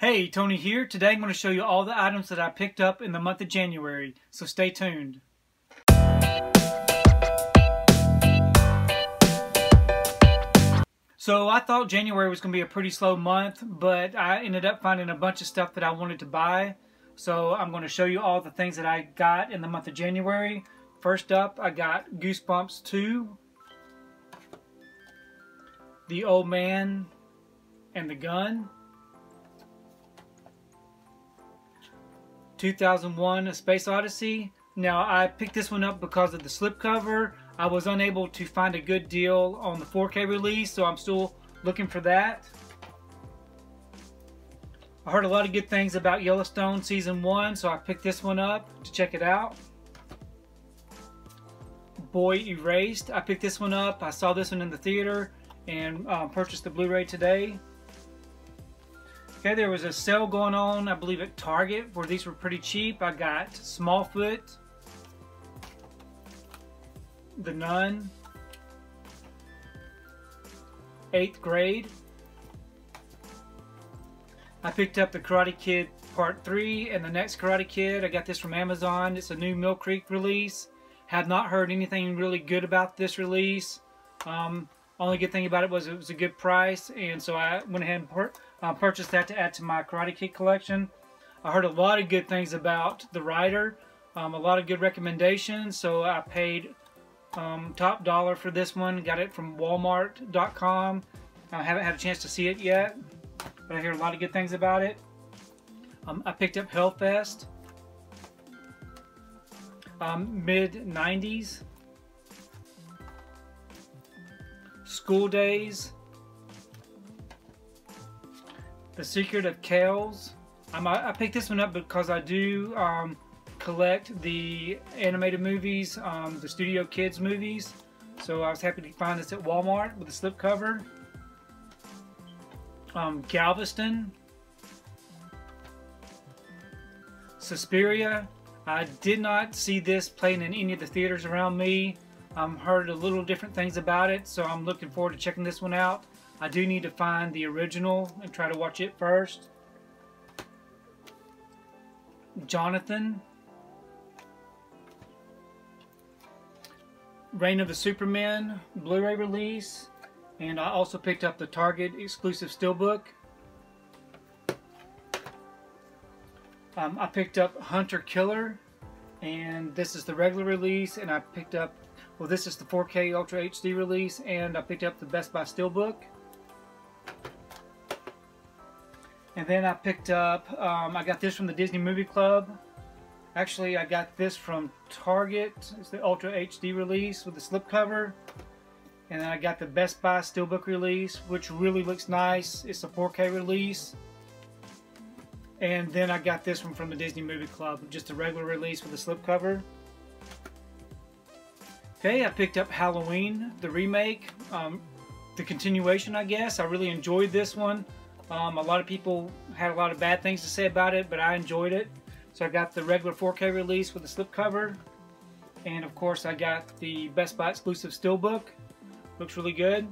Hey, Tony here. Today I'm going to show you all the items that I picked up in the month of January, so stay tuned. So I thought January was going to be a pretty slow month, but I ended up finding a bunch of stuff that I wanted to buy. So I'm going to show you all the things that I got in the month of January. First up, I got Goosebumps 2, The Old Man and the Gun, 2001 A Space Odyssey. Now I picked this one up because of the slipcover. I was unable to find a good deal on the 4K release, so I'm still looking for that. I heard a lot of good things about Yellowstone Season 1, so I picked this one up to check it out. Boy Erased. I picked this one up. I saw this one in the theater and um, purchased the Blu-ray today. Okay, there was a sale going on, I believe at Target, where these were pretty cheap. I got Smallfoot, The Nun, 8th grade. I picked up the Karate Kid Part 3 and the next Karate Kid. I got this from Amazon. It's a new Mill Creek release. Have not heard anything really good about this release. Um, only good thing about it was it was a good price, and so I went ahead and uh, purchased that to add to my Karate Kid collection. I heard a lot of good things about The Rider, um, a lot of good recommendations, so I paid um, top dollar for this one. Got it from Walmart.com. I haven't had a chance to see it yet, but I hear a lot of good things about it. Um, I picked up Hellfest, um, mid 90s. School Days, The Secret of Kells. Um, I, I, picked this one up because I do um, collect the animated movies, um, the Studio Kids movies. So I was happy to find this at Walmart with a slipcover. Um, Galveston. Suspiria. I did not see this playing in any of the theaters around me. I um, heard a little different things about it, so I'm looking forward to checking this one out. I do need to find the original and try to watch it first. Jonathan. Reign of the Supermen Blu-ray release. And I also picked up the Target exclusive steelbook. Um, I picked up Hunter Killer and this is the regular release and I picked up well, this is the 4K Ultra HD release, and I picked up the Best Buy Steelbook. And then I picked up, um, I got this from the Disney Movie Club. Actually, I got this from Target. It's the Ultra HD release with the slipcover. And then I got the Best Buy Steelbook release, which really looks nice. It's a 4K release. And then I got this one from the Disney Movie Club, just a regular release with a slipcover. Okay, I picked up Halloween, the remake, um, the continuation, I guess. I really enjoyed this one. Um, a lot of people had a lot of bad things to say about it, but I enjoyed it. So I got the regular 4K release with the slipcover. And of course I got the Best Buy exclusive steelbook. Looks really good.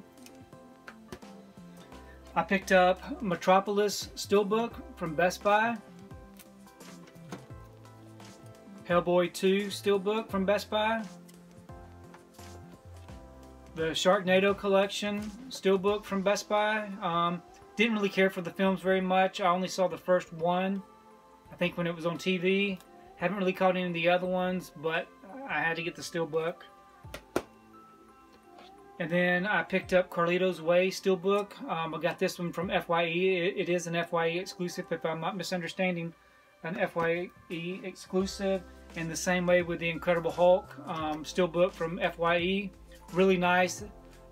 I picked up Metropolis steelbook from Best Buy. Hellboy 2 steelbook from Best Buy the Sharknado collection steelbook from Best Buy. Um, didn't really care for the films very much. I only saw the first one, I think when it was on TV. Haven't really caught any of the other ones, but I had to get the steelbook. And then I picked up Carlito's Way steelbook. Um, I got this one from FYE. It, it is an FYE exclusive, if I'm not misunderstanding. An FYE exclusive. In the same way with the Incredible Hulk um, steelbook from FYE really nice.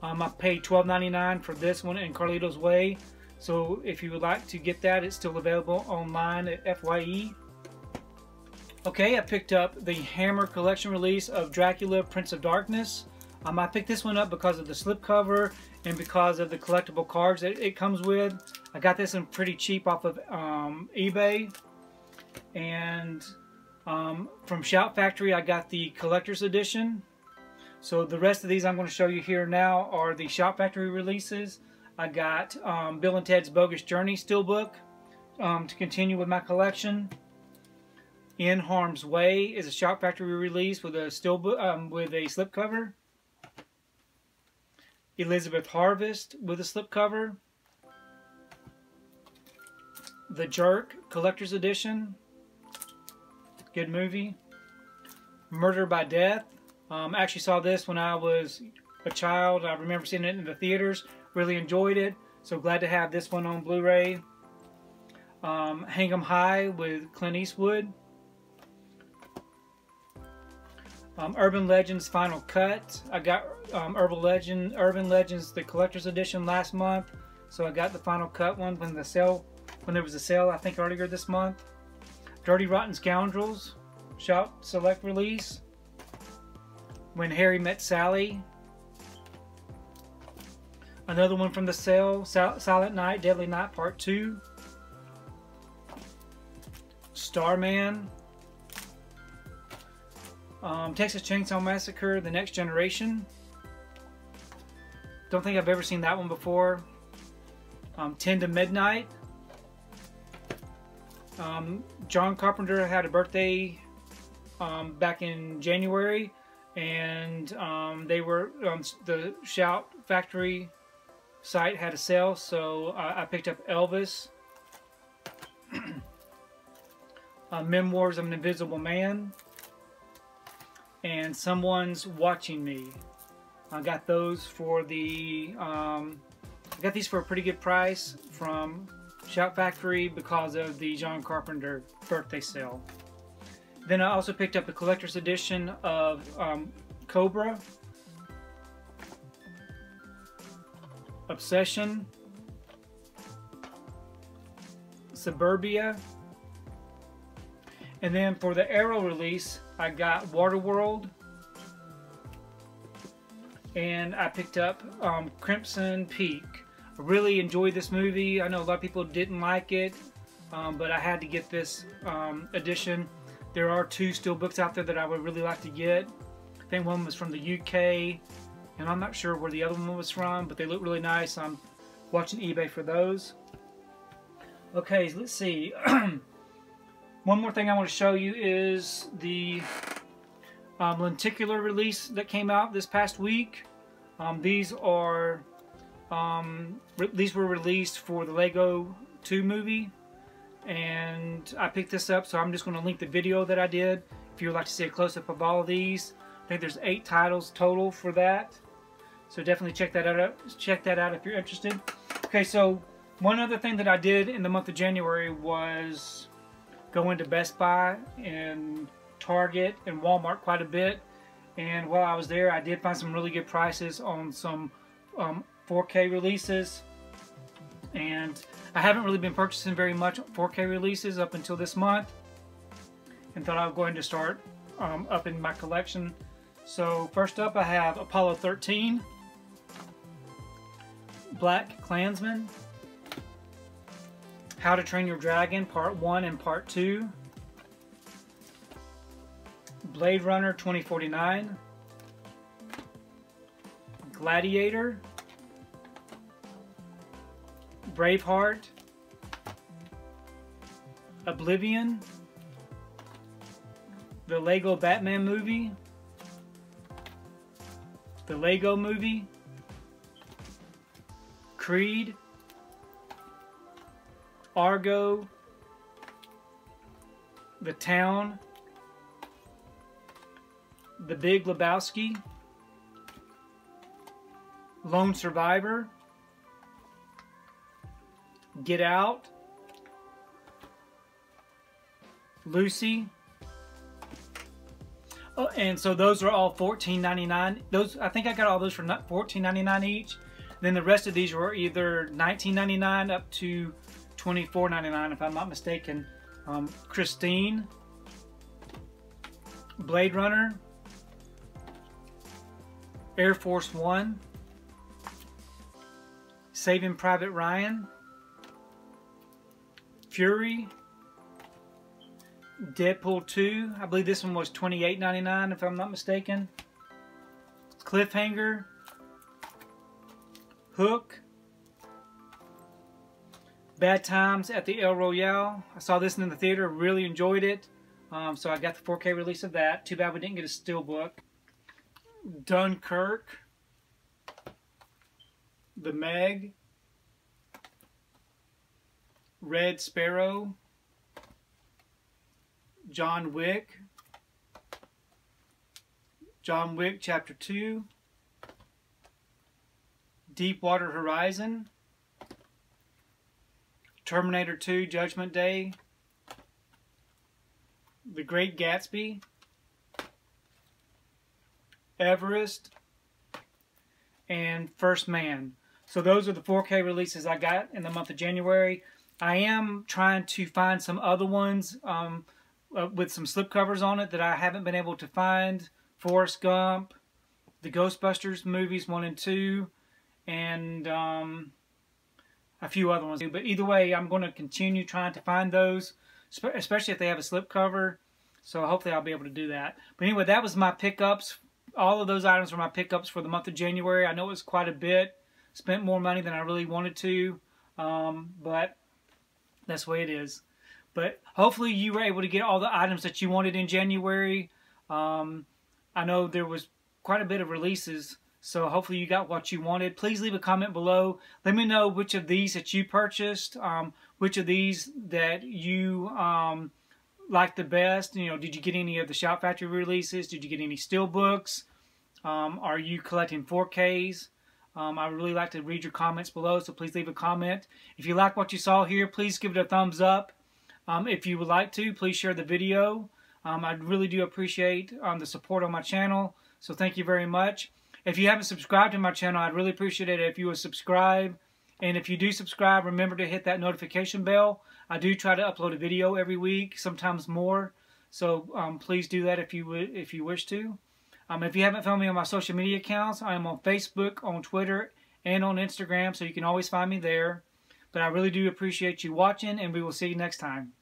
Um, I paid $12.99 for this one in Carlito's Way. So if you would like to get that, it's still available online at FYE. Okay, I picked up the Hammer collection release of Dracula Prince of Darkness. Um, I picked this one up because of the slipcover and because of the collectible cards that it comes with. I got this one pretty cheap off of um, eBay. And um, from Shout Factory, I got the collector's edition. So the rest of these I'm going to show you here now are the Shout Factory releases. I got um, Bill and Ted's Bogus Journey Steelbook um, to continue with my collection. In Harm's Way is a Shout Factory release with a still um, with a slipcover. Elizabeth Harvest with a slipcover. The Jerk Collector's Edition. Good movie. Murder by Death. Um, actually saw this when I was a child. I remember seeing it in the theaters. Really enjoyed it. So glad to have this one on Blu-ray. Um, Hang 'em High with Clint Eastwood. Um, Urban Legends Final Cut. I got um, Urban Legend, Urban Legends the Collector's Edition last month, so I got the Final Cut one when the sale, when there was a sale, I think earlier this month. Dirty Rotten Scoundrels, Shout Select Release. When Harry Met Sally. Another one from the sale, Silent Night, Deadly Night Part 2. Starman. Um, Texas Chainsaw Massacre, The Next Generation. Don't think I've ever seen that one before. Um, 10 to Midnight. Um, John Carpenter had a birthday um, back in January, and um, they were um, the Shout Factory site had a sale, so uh, I picked up Elvis. uh, Memoirs of an Invisible Man and Someone's Watching Me. I got those for the, um, I got these for a pretty good price from Shout Factory because of the John Carpenter birthday sale. Then I also picked up a collector's edition of um, Cobra, Obsession, Suburbia, and then for the Arrow release, I got Waterworld. And I picked up um, Crimson Peak. I really enjoyed this movie. I know a lot of people didn't like it, um, but I had to get this um, edition. There are two steelbooks out there that I would really like to get. I think one was from the UK, and I'm not sure where the other one was from, but they look really nice. I'm watching eBay for those. Okay, let's see. One more thing I want to show you is the um, lenticular release that came out this past week. Um, these are um, these were released for the Lego 2 movie and I picked this up so I'm just going to link the video that I did if you would like to see a close-up of all of these. I think there's eight titles total for that. So definitely check that out. Check that out if you're interested. Okay, so one other thing that I did in the month of January was go into Best Buy and Target and Walmart quite a bit. And while I was there, I did find some really good prices on some um, 4K releases. And I haven't really been purchasing very much 4K releases up until this month. And thought I was going to start um, up in my collection. So first up I have Apollo 13, BlacKkKlansman, how to Train Your Dragon Part 1 and Part 2. Blade Runner 2049. Gladiator. Braveheart. Oblivion. The Lego Batman movie. The Lego movie. Creed. Argo, The Town, The Big Lebowski, Lone Survivor, Get Out, Lucy. Oh, and so those are all $14.99. Those I think I got all those for $14.99 each. Then the rest of these were either $19.99 up to $24.99 if I'm not mistaken. Um, Christine, Blade Runner, Air Force One, Saving Private Ryan, Fury, Deadpool 2. I believe this one was $28.99 if I'm not mistaken. Cliffhanger, Hook, Bad Times at the El Royale. I saw this in the theater, really enjoyed it. Um, so I got the 4K release of that. Too bad we didn't get a steelbook. Dunkirk. The Meg. Red Sparrow. John Wick. John Wick Chapter 2. Deepwater Horizon. Terminator 2 Judgment Day. The Great Gatsby. Everest. And First Man. So those are the 4K releases I got in the month of January. I am trying to find some other ones um, uh, with some slipcovers on it that I haven't been able to find. Forrest Gump, the Ghostbusters movies 1 and 2, and um, a few other ones. But either way, I'm going to continue trying to find those, especially if they have a slipcover. So hopefully I'll be able to do that. But anyway, that was my pickups. All of those items were my pickups for the month of January. I know it was quite a bit. Spent more money than I really wanted to. Um, but that's the way it is. But hopefully you were able to get all the items that you wanted in January. Um, I know there was quite a bit of releases so hopefully you got what you wanted. Please leave a comment below. Let me know which of these that you purchased, um, which of these that you um, liked the best. You know, did you get any of the Shout Factory releases? Did you get any steelbooks? Um, are you collecting 4Ks? Um, I would really like to read your comments below, so please leave a comment. If you like what you saw here, please give it a thumbs up. Um, if you would like to, please share the video. Um, I really do appreciate um, the support on my channel, so thank you very much. If you haven't subscribed to my channel, I'd really appreciate it if you would subscribe. And if you do subscribe, remember to hit that notification bell. I do try to upload a video every week, sometimes more. So um, please do that if you would, if you wish to. Um, if you haven't found me on my social media accounts, I am on Facebook, on Twitter, and on Instagram, so you can always find me there. But I really do appreciate you watching, and we will see you next time.